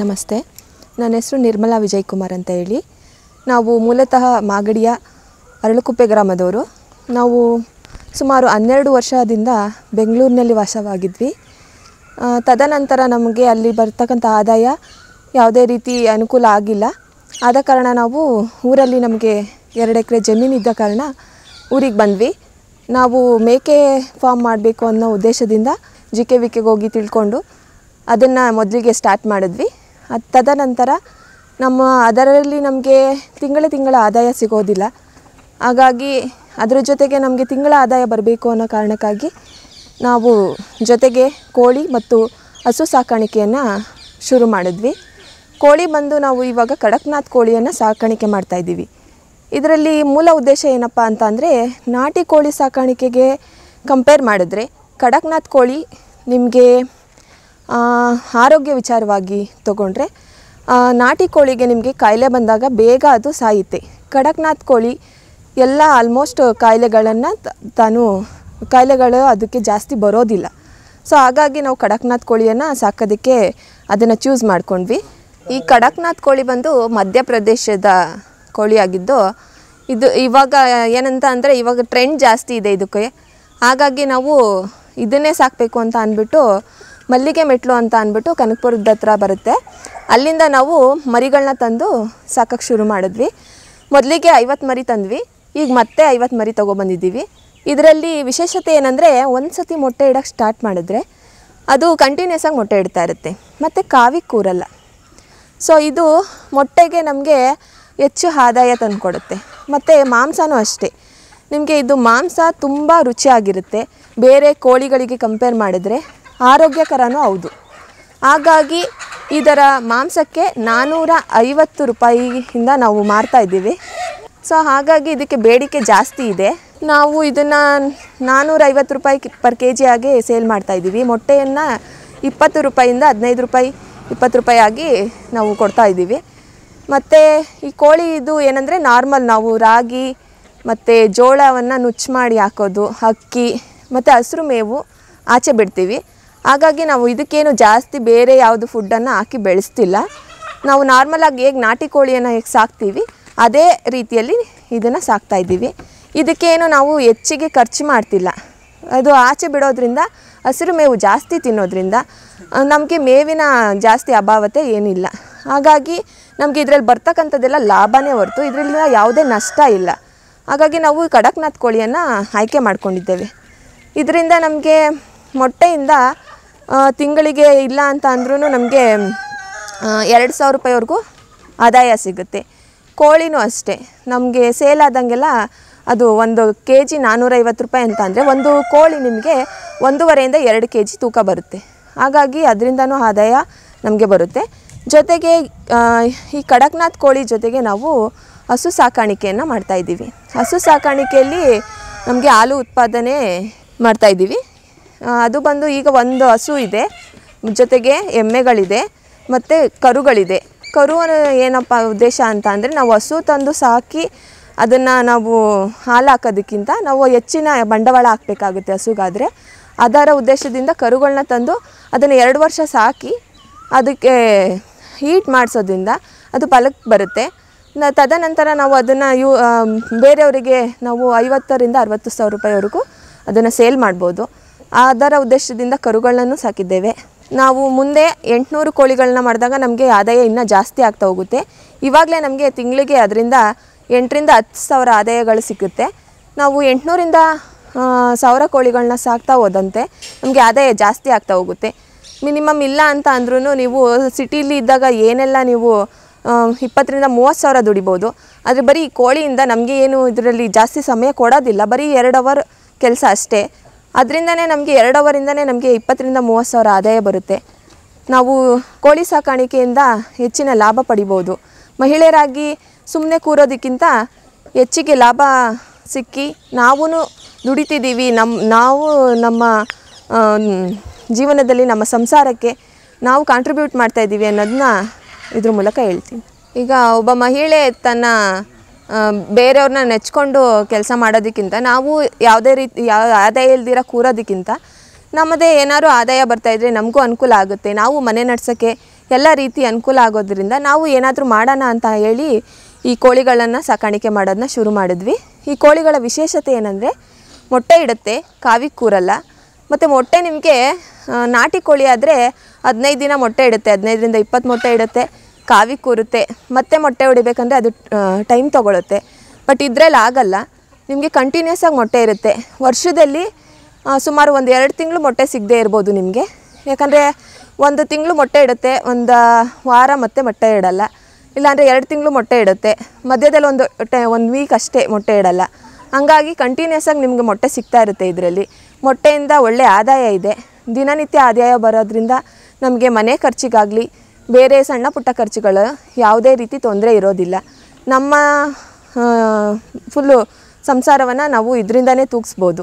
ನಮಸ್ತೆ. ನನ್ನ ಹೆಸರು ನಿರ್ಮಲಾ ವಿಜಯ್ ಕುಮಾರ್ ಅಂತ ಹೇಳಿ. ನಾವು ಮೂಲತಃ ಮಾಗಡಿಯ ಅರಳುಕುಪ್ಪೆ ಗ್ರಾಮದವರು. ನಾವು ಸುಮಾರು ಹನ್ನೆರಡು ವರ್ಷದಿಂದ ಬೆಂಗಳೂರಿನಲ್ಲಿ ವಾಸವಾಗಿದ್ವಿ. ತದನಂತರ ನಮಗೆ ಅಲ್ಲಿ ಬರ್ತಕ್ಕಂಥ ಆದಾಯ ಯಾವುದೇ ರೀತಿ ಅನುಕೂಲ ಆಗಿಲ್ಲ. ಆದ ಕಾರಣ ನಾವು ಊರಲ್ಲಿ ನಮಗೆ ಎರಡು ಎಕರೆ ಜಮೀನು ಇದ್ದ ಕಾರಣ ಊರಿಗೆ ಬಂದ್ವಿ. ನಾವು ಮೇಕೆ ಫಾರ್ಮ್ ಮಾಡಬೇಕು ಅನ್ನೋ ಉದ್ದೇಶದಿಂದ ಜಿ ಕೆ ವಿ ಕೆಗೆ ಹೋಗಿ ತಿಳ್ಕೊಂಡು ಅದನ್ನು ಮೊದಲಿಗೆ ಸ್ಟಾರ್ಟ್ ಮಾಡಿದ್ವಿ. ಅದು ತದನಂತರ ನಮ್ಮ ಅದರಲ್ಲಿ ನಮಗೆ ತಿಂಗಳ ತಿಂಗಳ ಆದಾಯ ಸಿಗೋದಿಲ್ಲ. ಹಾಗಾಗಿ ಅದರ ಜೊತೆಗೆ ನಮಗೆ ತಿಂಗಳ ಆದಾಯ ಬರಬೇಕು ಅನ್ನೋ ಕಾರಣಕ್ಕಾಗಿ ನಾವು ಜೊತೆಗೆ ಕೋಳಿ ಮತ್ತು ಹಸು ಸಾಕಾಣಿಕೆಯನ್ನು ಶುರು ಮಾಡಿದ್ವಿ. ಕೋಳಿ ಬಂದು ನಾವು ಇವಾಗ ಕಡಕ್ನಾಥ್ ಕೋಳಿಯನ್ನು ಸಾಕಾಣಿಕೆ ಮಾಡ್ತಾಯಿದ್ದೀವಿ ಇದರಲ್ಲಿ ಮೂಲ ಉದ್ದೇಶ ಏನಪ್ಪ ಅಂತ ಅಂದರೆ ನಾಟಿ ಕೋಳಿ ಸಾಕಾಣಿಕೆಗೆ ಕಂಪೇರ್ ಮಾಡಿದ್ರೆ ಕಡಕ್ನಾಥ್ ಕೋಳಿ ನಿಮಗೆ ಆರೋಗ್ಯ ವಿಚಾರವಾಗಿ ತಗೊಂಡ್ರೆ ನಾಟಿ ಕೋಳಿಗೆ ನಿಮಗೆ ಕಾಯಿಲೆ ಬಂದಾಗ ಬೇಗ ಅದು ಸಾಯುತ್ತೆ. ಕಡಕ್ನಾಥ್ ಕೋಳಿ ಎಲ್ಲ ಆಲ್ಮೋಸ್ಟ್ ಕಾಯಿಲೆಗಳನ್ನು ತಾನು, ಕಾಯಿಲೆಗಳು ಅದಕ್ಕೆ ಜಾಸ್ತಿ ಬರೋದಿಲ್ಲ. ಸೊ ಹಾಗಾಗಿ ನಾವು ಕಡಕ್ನಾಥ್ ಕೋಳಿಯನ್ನು ಸಾಕೋದಕ್ಕೆ ಅದನ್ನು ಚೂಸ್ ಮಾಡ್ಕೊಂಡ್ವಿ. ಈ ಕಡಕ್ನಾಥ್ ಕೋಳಿ ಬಂದು ಮಧ್ಯಪ್ರದೇಶದ ಕೋಳಿ ಆಗಿದ್ದು ಇದು ಇವಾಗ ಏನಂತ ಅಂದರೆ ಇವಾಗ ಟ್ರೆಂಡ್ ಜಾಸ್ತಿ ಇದೆ ಇದಕ್ಕೆ. ಹಾಗಾಗಿ ನಾವು ಇದನ್ನೇ ಸಾಕಬೇಕು ಅಂತ ಅಂದ್ಬಿಟ್ಟು ಮಲ್ಲಿಗೆ ಮೆಟ್ಲು ಅಂತ ಅಂದ್ಬಿಟ್ಟು ಕನಕಪುರದ ಹತ್ರ ಬರುತ್ತೆ. ಅಲ್ಲಿಂದ ನಾವು ಮರಿಗಳನ್ನ ತಂದು ಸಾಕಕ್ಕೆ ಶುರು ಮಾಡಿದ್ವಿ. ಮೊದಲಿಗೆ ಐವತ್ತು ಮರಿ ತಂದ್ವಿ. ಈಗ ಮತ್ತೆ ಐವತ್ತು ಮರಿ ತೊಗೊಬಂದಿದ್ದೀವಿ ಇದರಲ್ಲಿ ವಿಶೇಷತೆ ಏನಂದರೆ ಒಂದು ಸತಿ ಮೊಟ್ಟೆ ಇಡೋಕ್ಕೆ ಸ್ಟಾರ್ಟ್ ಮಾಡಿದ್ರೆ ಅದು ಕಂಟಿನ್ಯೂಸ್ ಆಗಿ ಮೊಟ್ಟೆ ಇಡ್ತಾ ಇರುತ್ತೆ. ಮತ್ತು ಕಾವಿ ಕೂರಲ್ಲ. ಸೊ ಇದು ಮೊಟ್ಟೆಗೆ ನಮಗೆ ಹೆಚ್ಚು ಆದಾಯ ತಂದುಕೊಡುತ್ತೆ. ಮತ್ತು ಮಾಂಸನೂ ಅಷ್ಟೇ. ನಿಮಗೆ ಇದು ಮಾಂಸ ತುಂಬ ರುಚಿಯಾಗಿರುತ್ತೆ. ಬೇರೆ ಕೋಳಿಗಳಿಗೆ ಕಂಪೇರ್ ಮಾಡಿದ್ರೆ ಆರೋಗ್ಯಕರನೂ ಹೌದು. ಹಾಗಾಗಿ ಇದರ ಮಾಂಸಕ್ಕೆ ನಾನ್ನೂರ ಐವತ್ತು ರೂಪಾಯಿಯಿಂದ ನಾವು ಮಾರ್ತಾ ಇದ್ದೀವಿ. ಸೊ, ಹಾಗಾಗಿ ಇದಕ್ಕೆ ಬೇಡಿಕೆ ಜಾಸ್ತಿ ಇದೆ. ನಾವು ಇದನ್ನು ನಾನ್ನೂರ ಐವತ್ತು ರೂಪಾಯಿ ಪರ್ ಕೆ ಜಿ ಆಗಿ ಸೇಲ್ ಮಾಡ್ತಾ ಇದ್ದೀವಿ. ಮೊಟ್ಟೆಯನ್ನು ಇಪ್ಪತ್ತು ರೂಪಾಯಿಂದ ಹದಿನೈದು ರೂಪಾಯಿ, ಇಪ್ಪತ್ತು ರೂಪಾಯಿ ಆಗಿ ನಾವು ಕೊಡ್ತಾ ಇದ್ದೀವಿ. ಮತ್ತು ಈ ಕೋಳಿ ಇದು ಏನಂದರೆ ನಾರ್ಮಲ್ ನಾವು ರಾಗಿ ಮತ್ತು ಜೋಳವನ್ನು ನುಚ್ಚು ಮಾಡಿ ಹಾಕೋದು, ಅಕ್ಕಿ ಮತ್ತು ಹಸಿರು ಮೇವು ಆಚೆ ಬಿಡ್ತೀವಿ. ಹಾಗಾಗಿ ನಾವು ಇದಕ್ಕೇನು ಜಾಸ್ತಿ ಬೇರೆ ಯಾವುದು ಫುಡ್ಡನ್ನು ಹಾಕಿ ಬೆಳೆಸ್ತಿಲ್ಲ. ನಾವು ನಾರ್ಮಲಾಗಿ ಹೇಗೆ ನಾಟಿ ಕೋಳಿಯನ್ನು ಹೇಗೆ ಸಾಕ್ತೀವಿ, ಅದೇ ರೀತಿಯಲ್ಲಿ ಇದನ್ನು ಸಾಕ್ತಾಯಿದ್ದೀವಿ ಇದಕ್ಕೇನು ನಾವು ಹೆಚ್ಚಿಗೆ ಖರ್ಚು ಮಾಡ್ತಿಲ್ಲ. ಅದು ಆಚೆ ಬಿಡೋದ್ರಿಂದ, ಹಸಿರು ಮೇವು ಜಾಸ್ತಿ ತಿನ್ನೋದ್ರಿಂದ ನಮಗೆ ಮೇವಿನ ಜಾಸ್ತಿ ಅಭಾವತೆ ಏನಿಲ್ಲ. ಹಾಗಾಗಿ ನಮಗೆ ಇದರಲ್ಲಿ ಬರ್ತಕ್ಕಂಥದ್ದೆಲ್ಲ ಲಾಭನೇ ಹೊರತು ಇದರಿಂದ ಯಾವುದೇ ನಷ್ಟ ಇಲ್ಲ. ಹಾಗಾಗಿ ನಾವು ಕಡಕ್ನಾಥ್ ಕೋಳಿಯನ್ನು ಆಯ್ಕೆ ಮಾಡ್ಕೊಂಡಿದ್ದೇವೆ. ಇದರಿಂದ ನಮಗೆ ಮೊಟ್ಟೆಯಿಂದ ತಿಂಗಳಿಗೆ ಇಲ್ಲ ಅಂತ ಅಂದ್ರೂ ನಮಗೆ ಎರಡು ಸಾವಿರ ರೂಪಾಯಿವರೆಗೂ ಆದಾಯ ಸಿಗುತ್ತೆ. ಕೋಳಿನೂ ಅಷ್ಟೇ. ನಮಗೆ ಸೇಲ್ ಆದಂಗೆಲ್ಲ ಅದು ಒಂದು ಕೆ ಜಿ ನಾನ್ನೂರೈವತ್ತು ರೂಪಾಯಿ ಅಂತ ಅಂದರೆ ಒಂದು ಕೋಳಿ ನಿಮಗೆ ಒಂದೂವರೆಯಿಂದ ಎರಡು ಕೆ ಜಿ ತೂಕ ಬರುತ್ತೆ. ಹಾಗಾಗಿ ಅದರಿಂದನೂ ಆದಾಯ ನಮಗೆ ಬರುತ್ತೆ. ಜೊತೆಗೆ ಈ ಕಡಕ್ನಾಥ್ ಕೋಳಿ ಜೊತೆಗೆ ನಾವು ಹಸು ಸಾಕಾಣಿಕೆಯನ್ನು ಮಾಡ್ತಾಯಿದ್ದೀವಿ ಹಸು ಸಾಕಾಣಿಕೆಯಲ್ಲಿ ನಮಗೆ ಹಾಲು ಉತ್ಪಾದನೆ ಮಾಡ್ತಾಯಿದ್ದೀವಿ ಅದು ಬಂದು ಈಗ ಒಂದು ಹಸು ಇದೆ. ಜೊತೆಗೆ ಎಮ್ಮೆಗಳಿದೆ, ಮತ್ತು ಕರುಗಳಿದೆ. ಕರು ಏನಪ್ಪ ಉದ್ದೇಶ ಅಂತ ಅಂದರೆ ನಾವು ಹಸು ತಂದು ಸಾಕಿ ಅದನ್ನು ನಾವು ಹಾಲು ಹಾಕೋದಕ್ಕಿಂತ ನಾವು ಹೆಚ್ಚಿನ ಬಂಡವಾಳ ಹಾಕಬೇಕಾಗುತ್ತೆ ಹಸುಗಾದರೆ. ಅದರ ಉದ್ದೇಶದಿಂದ ಕರುಗಳನ್ನ ತಂದು ಅದನ್ನು ಎರಡು ವರ್ಷ ಸಾಕಿ ಅದಕ್ಕೆ ಹೀಟ್ ಮಾಡಿಸೋದ್ರಿಂದ ಅದು ಫಲಕ್ಕೆ ಬರುತ್ತೆ. ನ- ತದನಂತರ ನಾವು ಅದನ್ನು ಯು ಬೇರೆಯವರಿಗೆ ನಾವು ಐವತ್ತರಿಂದ ಅರವತ್ತು ಸಾವಿರ ರೂಪಾಯಿವರೆಗೂ ಅದನ್ನು ಸೇಲ್ ಮಾಡ್ಬೋದು. ಅದರ ಉದ್ದೇಶದಿಂದ ಕರುಗಳನ್ನು ಸಾಕಿದ್ದೇವೆ. ನಾವು ಮುಂದೆ ಎಂಟುನೂರು ಕೋಳಿಗಳನ್ನ ಮಾಡಿದಾಗ ನಮಗೆ ಆದಾಯ ಇನ್ನೂ ಜಾಸ್ತಿ ಆಗ್ತಾ ಹೋಗುತ್ತೆ. ಇವಾಗಲೇ ನಮಗೆ ತಿಂಗಳಿಗೆ ಅದರಿಂದ ಎಂಟರಿಂದ ಹತ್ತು ಸಾವಿರ ಆದಾಯಗಳು ಸಿಗುತ್ತೆ. ನಾವು ಎಂಟುನೂರಿಂದ ಸಾವಿರ ಕೋಳಿಗಳನ್ನ ಸಾಕ್ತಾ ಹೋದಂತೆ ನಮಗೆ ಆದಾಯ ಜಾಸ್ತಿ ಆಗ್ತಾ ಹೋಗುತ್ತೆ. ಮಿನಿಮಮ್ ಇಲ್ಲ ಅಂತ ಅಂದ್ರೂ ನೀವು ಸಿಟೀಲಿ ಇದ್ದಾಗ ಏನೆಲ್ಲ ನೀವು ಇಪ್ಪತ್ತರಿಂದ ಮೂವತ್ತು ಸಾವಿರ ದುಡಿಬೋದು. ಆದರೆ ಬರೀ ಕೋಳಿಯಿಂದ ನಮಗೆ ಏನು ಇದರಲ್ಲಿ ಜಾಸ್ತಿ ಸಮಯ ಕೊಡೋದಿಲ್ಲ. ಬರೀ ಎರಡು ಅವರ್ ಕೆಲಸ ಅಷ್ಟೇ. ಅದರಿಂದನೇ ನಮಗೆ ಎರಡು ಅವರಿಂದನೇ ನಮಗೆ ಇಪ್ಪತ್ತರಿಂದ ಮೂವತ್ತು ಸಾವಿರ ಆದಾಯ ಬರುತ್ತೆ. ನಾವು ಕೋಳಿ ಸಾಕಾಣಿಕೆಯಿಂದ ಹೆಚ್ಚಿನ ಲಾಭ ಪಡಿಬೋದು. ಮಹಿಳೆಯರಾಗಿ ಸುಮ್ಮನೆ ಕೂರೋದಕ್ಕಿಂತ ಹೆಚ್ಚಿಗೆ ಲಾಭ ಸಿಕ್ಕಿ ನಾವೂ ದುಡಿತಿದ್ದೀವಿ. ನಮ್ಮ ನಾವು ನಮ್ಮ ಜೀವನದಲ್ಲಿ ನಮ್ಮ ಸಂಸಾರಕ್ಕೆ ನಾವು ಕಾಂಟ್ರಿಬ್ಯೂಟ್ ಮಾಡ್ತಾಯಿದ್ದೀವಿ ಅನ್ನೋದನ್ನ ಇದ್ರ ಮೂಲಕ ಹೇಳ್ತೀನಿ. ಈಗ ಒಬ್ಬ ಮಹಿಳೆ ತನ್ನ ಬೇರೆಯವ್ರನ್ನ ನೆಚ್ಕೊಂಡು ಕೆಲಸ ಮಾಡೋದಕ್ಕಿಂತ ನಾವು ಯಾವುದೇ ರೀತಿ, ಯಾವ ಆದಾಯ ಇಲ್ದಿರ ಕೂರೋದಕ್ಕಿಂತ ನಮ್ಮದೇ ಏನಾದ್ರು ಆದಾಯ ಬರ್ತಾ ಇದ್ರೆ ನಮಗೂ ಅನುಕೂಲ ಆಗುತ್ತೆ. ನಾವು ಮನೆ ನಡ್ಸೋಕ್ಕೆ ಎಲ್ಲ ರೀತಿ ಅನುಕೂಲ ಆಗೋದ್ರಿಂದ ನಾವು ಏನಾದರೂ ಮಾಡೋಣ ಅಂತ ಹೇಳಿ ಈ ಕೋಳಿಗಳನ್ನು ಸಾಕಾಣಿಕೆ ಮಾಡೋದನ್ನ ಶುರು ಮಾಡಿದ್ವಿ. ಈ ಕೋಳಿಗಳ ವಿಶೇಷತೆ ಏನಂದರೆ ಮೊಟ್ಟೆ ಇಡುತ್ತೆ, ಕಾವಿ ಕೂರಲ್ಲ. ಮತ್ತು ಮೊಟ್ಟೆ ನಿಮಗೆ ನಾಟಿ ಕೋಳಿ ಆದರೆ ಹದಿನೈದು ದಿನ ಮೊಟ್ಟೆ ಇಡುತ್ತೆ, ಹದಿನೈದರಿಂದ ಇಪ್ಪತ್ತು ಮೊಟ್ಟೆ ಇಡುತ್ತೆ. ಕಾವಿ ಕೂರುತ್ತೆ, ಮತ್ತೆ ಮೊಟ್ಟೆ ಹೊಡಿಬೇಕಂದ್ರೆ ಅದು ಟೈಮ್ ತೊಗೊಳುತ್ತೆ. ಬಟ್ ಇದರಲ್ಲಿ ಆಗಲ್ಲ. ನಿಮಗೆ ಕಂಟಿನ್ಯೂಸ್ ಆಗಿ ಮೊಟ್ಟೆ ಇರುತ್ತೆ. ವರ್ಷದಲ್ಲಿ ಸುಮಾರು ಒಂದು ಎರಡು ತಿಂಗಳು ಮೊಟ್ಟೆ ಸಿಗದೆ ಇರ್ಬೋದು ನಿಮಗೆ. ಯಾಕಂದರೆ ಒಂದು ತಿಂಗಳು ಮೊಟ್ಟೆ ಇಡುತ್ತೆ, ಒಂದು ವಾರ ಮತ್ತೆ ಮೊಟ್ಟೆ ಇಡಲ್ಲ. ಇಲ್ಲಾಂದರೆ ಎರಡು ತಿಂಗಳು ಮೊಟ್ಟೆ ಇಡುತ್ತೆ. ಮಧ್ಯದಲ್ಲಿ ಒಂದು ಒಂದು ವೀಕ್ ಅಷ್ಟೇ ಮೊಟ್ಟೆ ಇಡಲ್ಲ. ಹಂಗಾಗಿ ಕಂಟಿನ್ಯೂಸ್ ಆಗಿ ನಿಮಗೆ ಮೊಟ್ಟೆ ಸಿಗ್ತಾ ಇರುತ್ತೆ ಇದರಲ್ಲಿ. ಮೊಟ್ಟೆಯಿಂದ ಒಳ್ಳೆ ಆದಾಯ ಇದೆ. ದಿನನಿತ್ಯ ಆದಾಯ ಬರೋದ್ರಿಂದ ನಮಗೆ ಮನೆ ಖರ್ಚಿಗಾಗಲಿ ಬೇರೆ ಸಣ್ಣ ಪುಟ್ಟ ಖರ್ಚುಗಳು ಯಾವುದೇ ರೀತಿ ತೊಂದರೆ ಇರೋದಿಲ್ಲ. ನಮ್ಮ ಫುಲ್ಲು ಸಂಸಾರವನ್ನು ನಾವು ಇದರಿಂದನೇ ತೂಗಿಸ್ಬೋದು.